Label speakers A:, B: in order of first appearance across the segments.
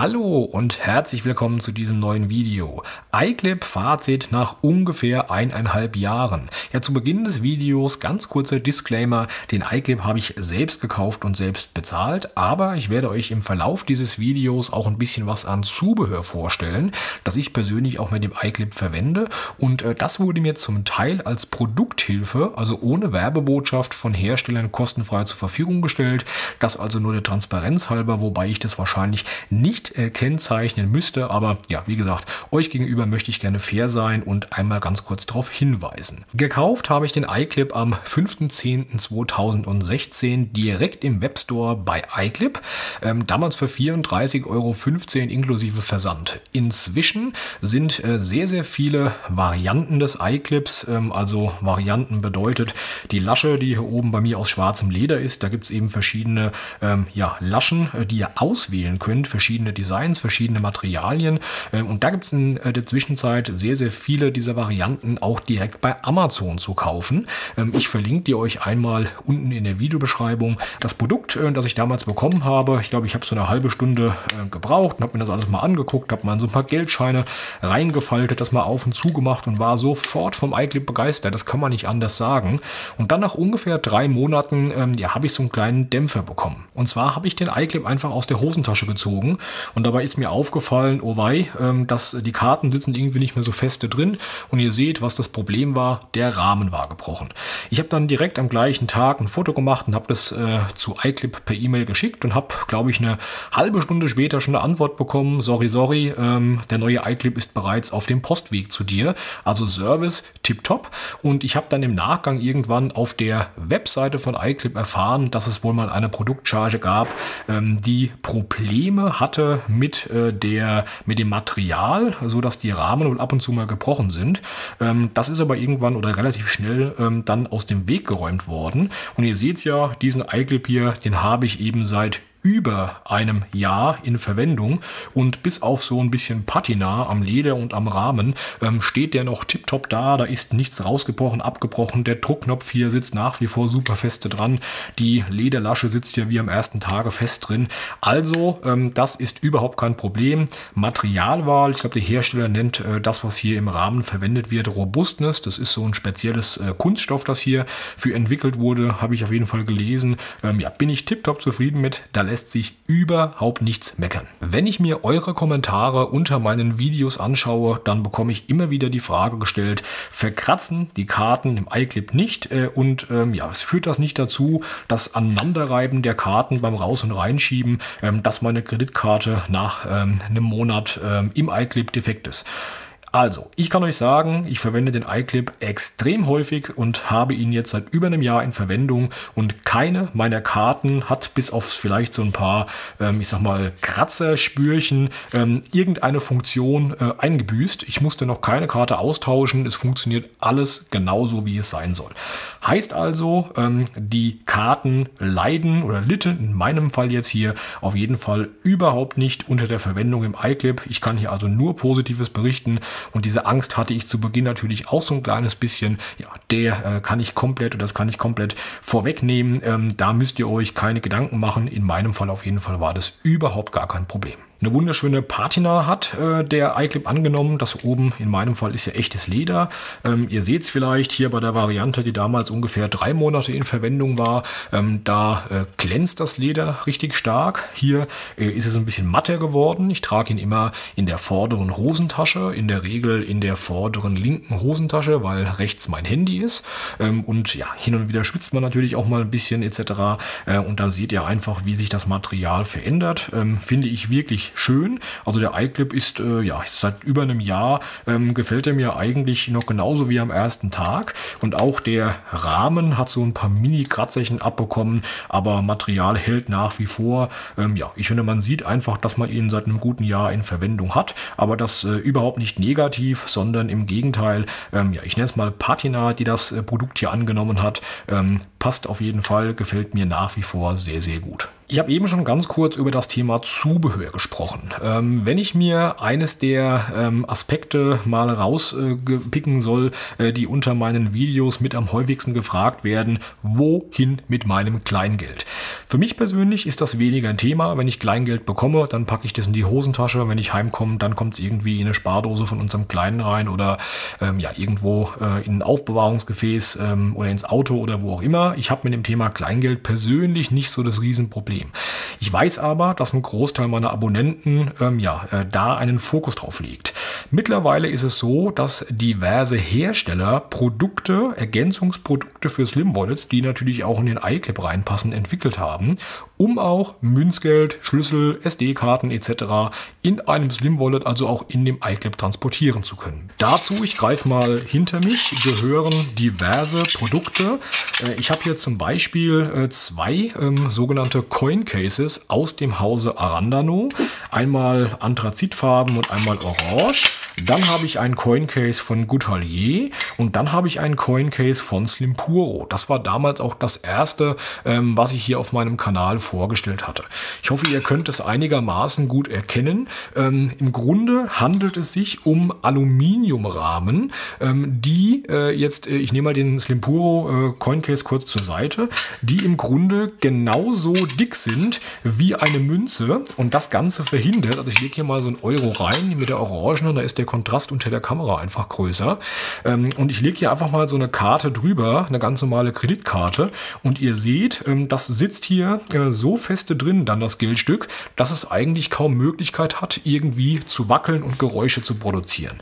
A: Hallo und herzlich willkommen zu diesem neuen Video. iClip Fazit nach ungefähr eineinhalb Jahren. Ja, zu Beginn des Videos ganz kurzer Disclaimer. Den iClip habe ich selbst gekauft und selbst bezahlt, aber ich werde euch im Verlauf dieses Videos auch ein bisschen was an Zubehör vorstellen, das ich persönlich auch mit dem iClip verwende und äh, das wurde mir zum Teil als Produkthilfe, also ohne Werbebotschaft von Herstellern kostenfrei zur Verfügung gestellt. Das also nur der Transparenz halber, wobei ich das wahrscheinlich nicht äh, kennzeichnen müsste. Aber ja, wie gesagt, euch gegenüber möchte ich gerne fair sein und einmal ganz kurz darauf hinweisen. Gekauft habe ich den iClip am 5.10.2016 direkt im Webstore bei iClip. Ähm, damals für 34,15 Euro inklusive Versand. Inzwischen sind äh, sehr, sehr viele Varianten des iClips. Ähm, also Varianten bedeutet die Lasche, die hier oben bei mir aus schwarzem Leder ist. Da gibt es eben verschiedene ähm, ja, Laschen, äh, die ihr auswählen könnt. Verschiedene Designs, verschiedene Materialien. Ähm, und da gibt es in äh, der Zwischenzeit sehr, sehr viele dieser Varianten auch direkt bei Amazon zu kaufen. Ähm, ich verlinke die euch einmal unten in der Videobeschreibung. Das Produkt, äh, das ich damals bekommen habe, ich glaube, ich habe so eine halbe Stunde äh, gebraucht und habe mir das alles mal angeguckt, habe mal so ein paar Geldscheine reingefaltet, das mal auf und zu gemacht und war sofort vom iClip begeistert. Das kann man nicht anders sagen. Und dann nach ungefähr drei Monaten ähm, ja, habe ich so einen kleinen Dämpfer bekommen. Und zwar habe ich den iClip einfach aus der Hosentasche gezogen und dabei ist mir aufgefallen, oh wei, ähm, dass die Karten sitzen irgendwie nicht mehr so feste drin. Und ihr seht, was das Problem war, der Rahmen war gebrochen. Ich habe dann direkt am gleichen Tag ein Foto gemacht und habe das äh, zu iClip per E-Mail geschickt und habe, glaube ich, eine halbe Stunde später schon eine Antwort bekommen. Sorry, sorry, ähm, der neue iClip ist bereits auf dem Postweg zu dir. Also Service tipptopp. Und ich habe dann im Nachgang irgendwann auf der Webseite von iClip erfahren, dass es wohl mal eine Produktcharge gab, ähm, die Probleme hatte mit, äh, der, mit dem Material, so dass die Rahmen wohl ab und zu mal gebrochen sind. Ähm, das ist aber irgendwann oder relativ schnell ähm, dann aus dem Weg geräumt worden. Und ihr seht ja, diesen iClip hier, den habe ich eben seit über einem Jahr in Verwendung. Und bis auf so ein bisschen Patina am Leder und am Rahmen ähm, steht der noch tiptop da, da ist nichts rausgebrochen, abgebrochen, der Druckknopf hier sitzt nach wie vor super feste dran, die Lederlasche sitzt ja wie am ersten Tage fest drin, also ähm, das ist überhaupt kein Problem. Materialwahl, ich glaube der Hersteller nennt äh, das, was hier im Rahmen verwendet wird, Robustness, das ist so ein spezielles äh, Kunststoff, das hier für entwickelt wurde, habe ich auf jeden Fall gelesen, ähm, ja, bin ich tiptop zufrieden mit, da lässt sich überhaupt nichts meckern. Wenn ich mir eure Kommentare unter meinen Videos anschaue, dann bekomme ich immer wieder die Frage gestellt, verkratzen die Karten im iClip nicht äh, und ähm, ja, es führt das nicht dazu, das Aneinanderreiben der Karten beim Raus- und Reinschieben, ähm, dass meine Kreditkarte nach ähm, einem Monat ähm, im iClip defekt ist. Also, ich kann euch sagen, ich verwende den iClip extrem häufig und habe ihn jetzt seit über einem Jahr in Verwendung und keine meiner Karten hat bis auf vielleicht so ein paar, ähm, ich sag mal, Kratzerspürchen ähm, irgendeine Funktion äh, eingebüßt. Ich musste noch keine Karte austauschen. Es funktioniert alles genauso, wie es sein soll. Heißt also, ähm, die Karten leiden oder litten, in meinem Fall jetzt hier, auf jeden Fall überhaupt nicht unter der Verwendung im iClip. Ich kann hier also nur Positives berichten. Und diese Angst hatte ich zu Beginn natürlich auch so ein kleines bisschen. Ja, der äh, kann ich komplett oder das kann ich komplett vorwegnehmen. Ähm, da müsst ihr euch keine Gedanken machen. In meinem Fall auf jeden Fall war das überhaupt gar kein Problem eine wunderschöne Patina hat, äh, der iClip angenommen. Das oben in meinem Fall ist ja echtes Leder. Ähm, ihr seht es vielleicht hier bei der Variante, die damals ungefähr drei Monate in Verwendung war. Ähm, da äh, glänzt das Leder richtig stark. Hier äh, ist es ein bisschen matter geworden. Ich trage ihn immer in der vorderen Hosentasche, in der Regel in der vorderen linken Hosentasche, weil rechts mein Handy ist. Ähm, und ja, hin und wieder schwitzt man natürlich auch mal ein bisschen etc. Äh, und da seht ihr einfach, wie sich das Material verändert. Ähm, finde ich wirklich schön. Also der iClip ist äh, ja seit über einem Jahr ähm, gefällt er mir eigentlich noch genauso wie am ersten Tag. Und auch der Rahmen hat so ein paar Mini-Kratzerchen abbekommen, aber Material hält nach wie vor. Ähm, ja, ich finde, man sieht einfach, dass man ihn seit einem guten Jahr in Verwendung hat, aber das äh, überhaupt nicht negativ, sondern im Gegenteil, ähm, ja, ich nenne es mal Patina, die das äh, Produkt hier angenommen hat, ähm, passt auf jeden Fall, gefällt mir nach wie vor sehr, sehr gut. Ich habe eben schon ganz kurz über das Thema Zubehör gesprochen. Ähm, wenn ich mir eines der ähm, Aspekte mal rauspicken äh, soll, äh, die unter meinen Videos mit am häufigsten gefragt werden, wohin mit meinem Kleingeld? Für mich persönlich ist das weniger ein Thema. Wenn ich Kleingeld bekomme, dann packe ich das in die Hosentasche. Wenn ich heimkomme, dann kommt es irgendwie in eine Spardose von unserem Kleinen rein oder ähm, ja irgendwo äh, in ein Aufbewahrungsgefäß ähm, oder ins Auto oder wo auch immer. Ich habe mit dem Thema Kleingeld persönlich nicht so das Riesenproblem. Problem. Ich weiß aber, dass ein Großteil meiner Abonnenten ähm, ja, äh, da einen Fokus drauf legt. Mittlerweile ist es so, dass diverse Hersteller Produkte, Ergänzungsprodukte für Slim Wallets, die natürlich auch in den iClip reinpassen, entwickelt haben, um auch Münzgeld, Schlüssel, SD-Karten etc. in einem Slim Wallet, also auch in dem iClip transportieren zu können. Dazu, ich greife mal hinter mich, gehören diverse Produkte. Äh, ich habe hier zum Beispiel äh, zwei ähm, sogenannte Coin Cases aus dem Hause Arandano. Einmal Anthrazitfarben und einmal Orange. Dann habe ich einen Coin Case von Goutalier und dann habe ich einen Coin Case von Slimpuro. Das war damals auch das erste, ähm, was ich hier auf meinem Kanal vorgestellt hatte. Ich hoffe, ihr könnt es einigermaßen gut erkennen. Ähm, Im Grunde handelt es sich um Aluminiumrahmen, ähm, die äh, jetzt, äh, ich nehme mal den Slimpuro äh, Coin Case kurz zur Seite, die im Grunde genauso dick sind wie eine Münze und das Ganze verhindert, also ich lege hier mal so einen Euro rein mit der Orangen, da ist der Kontrast unter der Kamera einfach größer. Ähm, und ich lege hier einfach mal so eine Karte drüber, eine ganz normale Kreditkarte. Und ihr seht, ähm, das sitzt hier äh, so feste drin, dann das Geldstück, dass es eigentlich kaum Möglichkeit hat, irgendwie zu wackeln und Geräusche zu produzieren.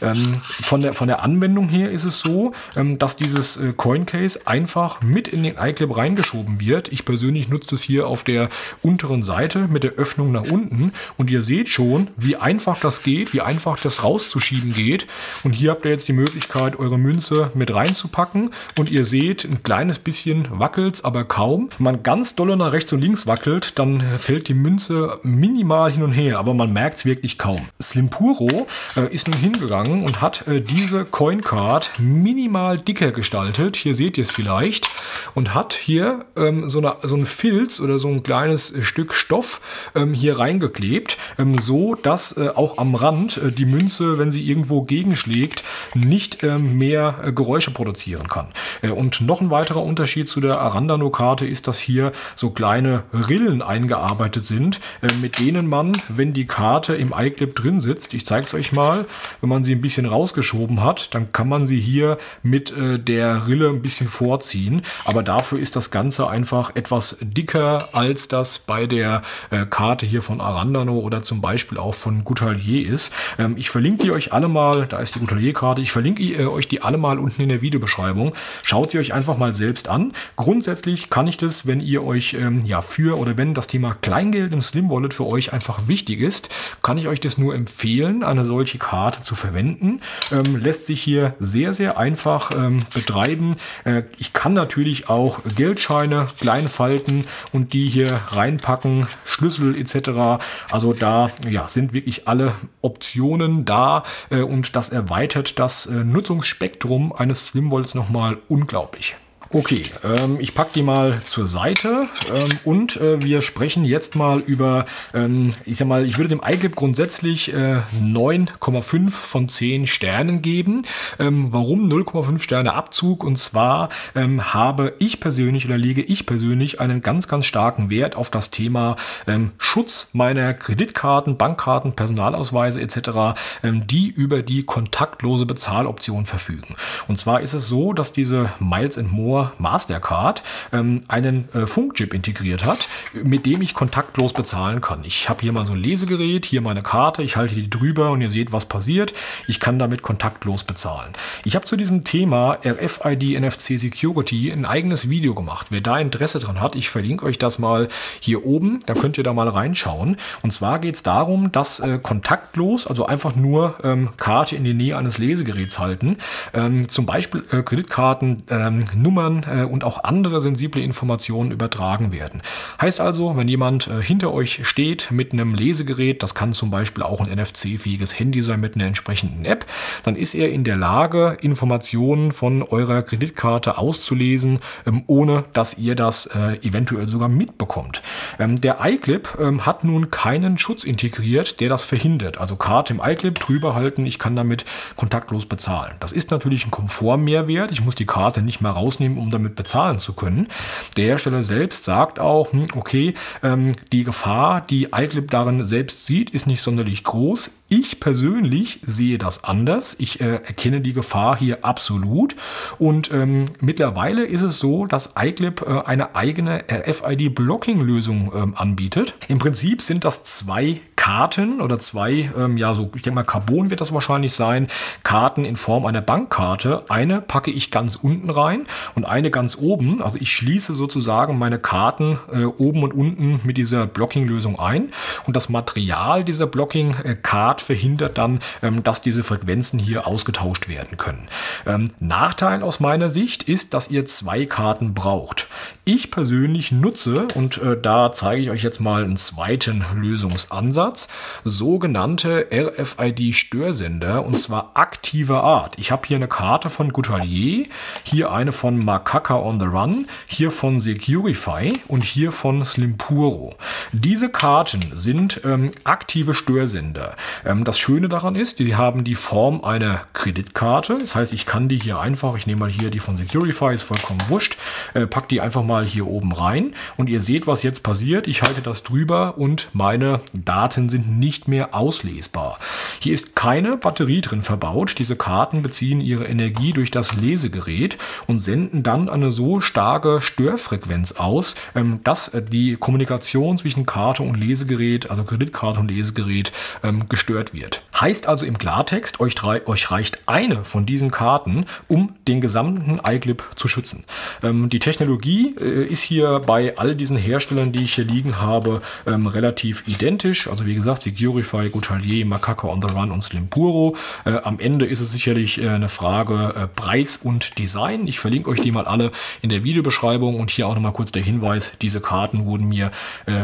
A: Ähm, von, der, von der Anwendung her ist es so, dass dieses äh, Coincase einfach mit in den iClip reingeschoben wird. Ich persönlich nutze es hier auf der unteren Seite mit der Öffnung nach unten. Und ihr seht schon, wie einfach das geht, wie einfach das rauszuschieben geht. Und hier habt ihr jetzt die Möglichkeit, eure Münze mit reinzupacken. Und ihr seht, ein kleines bisschen wackelt aber kaum. Wenn man ganz doll nach rechts und links wackelt, dann fällt die Münze minimal hin und her, aber man merkt es wirklich kaum. Slimpuro äh, ist nun hingegangen und hat äh, diese Coincard minimal dicker gestaltet. Hier seht ihr es vielleicht. Und hat hier ähm, so, eine, so ein Filz oder so ein kleines Stück Stoff ähm, hier reingeklebt, ähm, so dass äh, auch am Rand äh, die Münze wenn sie irgendwo gegenschlägt, nicht äh, mehr äh, Geräusche produzieren kann. Äh, und noch ein weiterer Unterschied zu der Arandano-Karte ist, dass hier so kleine Rillen eingearbeitet sind, äh, mit denen man, wenn die Karte im iClip drin sitzt, ich zeige es euch mal, wenn man sie ein bisschen rausgeschoben hat, dann kann man sie hier mit äh, der Rille ein bisschen vorziehen. Aber dafür ist das Ganze einfach etwas dicker, als das bei der äh, Karte hier von Arandano oder zum Beispiel auch von Goutalier ist. Ähm, ich verlinke die euch alle mal, da ist die Hotelierkarte, ich verlinke äh, euch die alle mal unten in der Videobeschreibung. Schaut sie euch einfach mal selbst an. Grundsätzlich kann ich das, wenn ihr euch ähm, ja für oder wenn das Thema Kleingeld im Slim Wallet für euch einfach wichtig ist, kann ich euch das nur empfehlen, eine solche Karte zu verwenden. Ähm, lässt sich hier sehr, sehr einfach ähm, betreiben. Äh, ich kann natürlich auch Geldscheine klein falten und die hier reinpacken, Schlüssel etc. Also da ja, sind wirklich alle Optionen da äh, und das erweitert das äh, Nutzungsspektrum eines Slimwalls nochmal unglaublich. Okay, ähm, ich packe die mal zur Seite ähm, und äh, wir sprechen jetzt mal über, ähm, ich sag mal, ich würde dem iClip grundsätzlich äh, 9,5 von 10 Sternen geben. Ähm, warum 0,5 Sterne Abzug? Und zwar ähm, habe ich persönlich oder lege ich persönlich einen ganz, ganz starken Wert auf das Thema ähm, Schutz meiner Kreditkarten, Bankkarten, Personalausweise etc., die über die kontaktlose Bezahloption verfügen. Und zwar ist es so, dass diese Miles More Mastercard ähm, einen äh, Funkchip integriert hat, mit dem ich kontaktlos bezahlen kann. Ich habe hier mal so ein Lesegerät, hier meine Karte, ich halte die drüber und ihr seht, was passiert. Ich kann damit kontaktlos bezahlen. Ich habe zu diesem Thema RFID NFC Security ein eigenes Video gemacht. Wer da Interesse dran hat, ich verlinke euch das mal hier oben, da könnt ihr da mal reinschauen. Und zwar geht es darum, dass äh, kontaktlos, also einfach nur ähm, Karte in die Nähe eines Lesegeräts halten, ähm, zum Beispiel äh, Kreditkarten, ähm, Nummern, Nummern äh, und auch andere sensible Informationen übertragen werden. Heißt also, wenn jemand äh, hinter euch steht mit einem Lesegerät, das kann zum Beispiel auch ein NFC-fähiges Handy sein mit einer entsprechenden App, dann ist er in der Lage, Informationen von eurer Kreditkarte auszulesen, ähm, ohne dass ihr das äh, eventuell sogar mitbekommt. Ähm, der iClip ähm, hat nun keinen Schutz integriert, der das verhindert. Also Karte im iClip drüber halten, ich kann damit kontaktlos bezahlen. Das ist natürlich ein Komfortmehrwert. Ich muss die Karte nicht mehr rausnehmen, um damit bezahlen zu können. Der Hersteller selbst sagt auch, hm, okay, ähm, die Gefahr, die iClip darin selbst sieht, ist nicht sonderlich groß. Ich persönlich sehe das anders. Ich äh, erkenne die Gefahr hier absolut. Und ähm, mittlerweile ist es so, dass iClip äh, eine eigene RFID-Blocking-Lösung ähm, anbietet. Im Prinzip sind das zwei Karten oder zwei, ähm, ja, so, ich denke mal, Carbon wird das wahrscheinlich sein, Karten in Form einer Bankkarte. Eine packe ich ganz unten rein und eine ganz oben. Also ich schließe sozusagen meine Karten äh, oben und unten mit dieser Blocking-Lösung ein. Und das Material dieser Blocking-Card verhindert dann, ähm, dass diese Frequenzen hier ausgetauscht werden können. Ähm, Nachteil aus meiner Sicht ist, dass ihr zwei Karten braucht. Ich persönlich nutze, und äh, da zeige ich euch jetzt mal einen zweiten Lösungsansatz, sogenannte RFID-Störsender und zwar aktiver Art. Ich habe hier eine Karte von Goutalier, hier eine von Macaca on the Run, hier von Securify und hier von Slimpuro. Diese Karten sind ähm, aktive Störsender. Ähm, das Schöne daran ist, die haben die Form einer Kreditkarte. Das heißt, ich kann die hier einfach, ich nehme mal hier die von Securify, ist vollkommen wurscht, äh, pack die einfach mal hier oben rein und ihr seht, was jetzt passiert. Ich halte das drüber und meine Daten sind nicht mehr auslesbar. Hier ist keine Batterie drin verbaut. Diese Karten beziehen ihre Energie durch das Lesegerät und senden dann eine so starke Störfrequenz aus, ähm, dass äh, die Kommunikation zwischen Karte und Lesegerät, also Kreditkarte und Lesegerät, ähm, gestört wird. Heißt also im Klartext, euch, euch reicht eine von diesen Karten, um den gesamten iClip zu schützen. Ähm, die Technologie ist hier bei all diesen Herstellern, die ich hier liegen habe, relativ identisch. Also wie gesagt, Securify, Goutalier, Macaco on the Run und Slimpuro. Äh, am Ende ist es sicherlich äh, eine Frage Preis und Design. Ich verlinke euch die mal alle in der Videobeschreibung und hier auch nochmal kurz der Hinweis, diese Karten wurden mir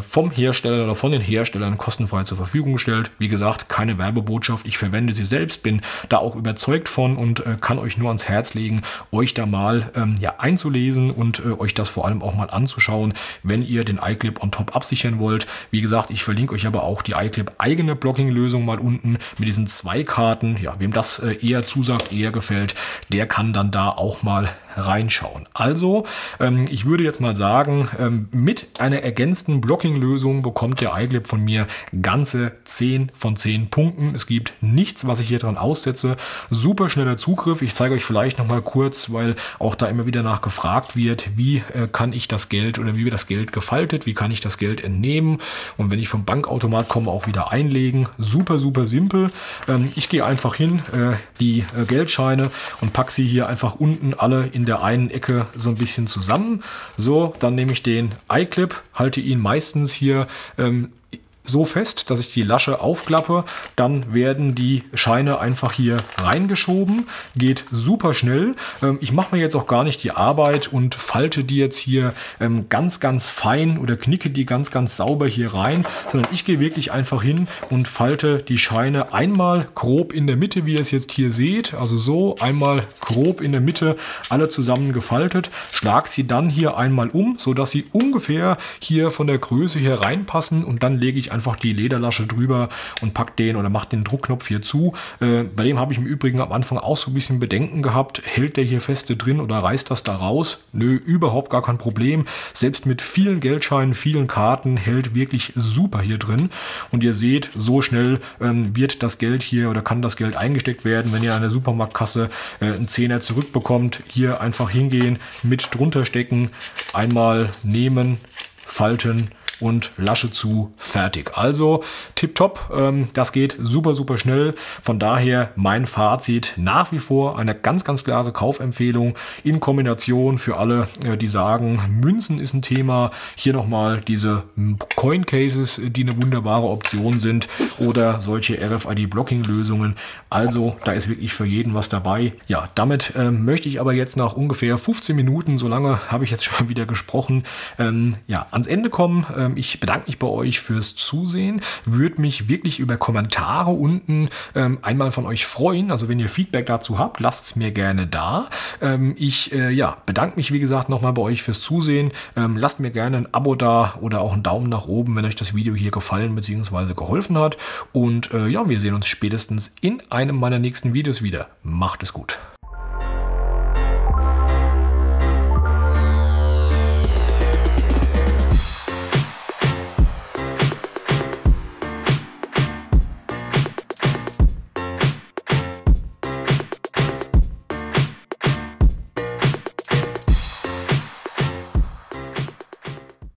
A: vom Hersteller oder von den Herstellern kostenfrei zur Verfügung gestellt. Wie gesagt, keine Werbebotschaft. Ich verwende sie selbst, bin da auch überzeugt von und äh, kann euch nur ans Herz legen, euch da mal ähm, ja, einzulesen und äh, euch das vor allem auch mal anzuschauen, wenn ihr den iClip on top absichern wollt. Wie gesagt, ich verlinke euch aber auch die iClip eigene Blocking-Lösung mal unten mit diesen zwei Karten. Ja, wem das äh, eher zusagt, eher gefällt, der kann dann da auch mal reinschauen. Also, ähm, ich würde jetzt mal sagen, ähm, mit einer ergänzten Blocking-Lösung bekommt der iClip von mir ganze 10 von 10 Punkten. Es gibt nichts, was ich hier dran aussetze. Super schneller Zugriff. Ich zeige euch vielleicht noch mal kurz, weil auch da immer wieder nach gefragt wird, wie äh, kann ich das Geld oder wie wird das Geld gefaltet, wie kann ich das Geld entnehmen und wenn ich vom Bankautomat komme, auch wieder einlegen. Super, super simpel. Ähm, ich gehe einfach hin, äh, die äh, Geldscheine und packe sie hier einfach unten alle in der einen Ecke so ein bisschen zusammen. So, dann nehme ich den iClip, halte ihn meistens hier ähm, so fest, dass ich die Lasche aufklappe. Dann werden die Scheine einfach hier reingeschoben. Geht super schnell. Ähm, ich mache mir jetzt auch gar nicht die Arbeit und falte die jetzt hier ähm, ganz, ganz fein oder knicke die ganz, ganz sauber hier rein, sondern ich gehe wirklich einfach hin und falte die Scheine einmal grob in der Mitte, wie ihr es jetzt hier seht. Also so einmal grob in der Mitte alle zusammen gefaltet. Schlag sie dann hier einmal um, sodass sie ungefähr hier von der Größe hier reinpassen und dann lege ich einfach die Lederlasche drüber und packt den oder macht den Druckknopf hier zu. Äh, bei dem habe ich im Übrigen am Anfang auch so ein bisschen Bedenken gehabt. Hält der hier feste drin oder reißt das da raus? Nö, überhaupt gar kein Problem. Selbst mit vielen Geldscheinen, vielen Karten hält wirklich super hier drin. Und ihr seht, so schnell ähm, wird das Geld hier oder kann das Geld eingesteckt werden, wenn ihr an der Supermarktkasse äh, einen Zehner zurückbekommt. Hier einfach hingehen, mit drunter stecken, einmal nehmen, falten und Lasche zu, fertig. Also tipptopp, ähm, das geht super, super schnell. Von daher mein Fazit nach wie vor eine ganz, ganz klare Kaufempfehlung in Kombination für alle, äh, die sagen, Münzen ist ein Thema. Hier nochmal diese Coin Cases, die eine wunderbare Option sind oder solche RFID-Blocking-Lösungen. Also da ist wirklich für jeden was dabei. Ja, damit ähm, möchte ich aber jetzt nach ungefähr 15 Minuten, so lange habe ich jetzt schon wieder gesprochen, ähm, ja, ans Ende kommen. Ähm, ich bedanke mich bei euch fürs Zusehen. Würde mich wirklich über Kommentare unten ähm, einmal von euch freuen. Also wenn ihr Feedback dazu habt, lasst es mir gerne da. Ähm, ich äh, ja, bedanke mich, wie gesagt, nochmal bei euch fürs Zusehen. Lasst mir gerne ein Abo da oder auch einen Daumen nach oben, wenn euch das Video hier gefallen bzw. geholfen hat. Und äh, ja, wir sehen uns spätestens in einem meiner nächsten Videos wieder. Macht es gut.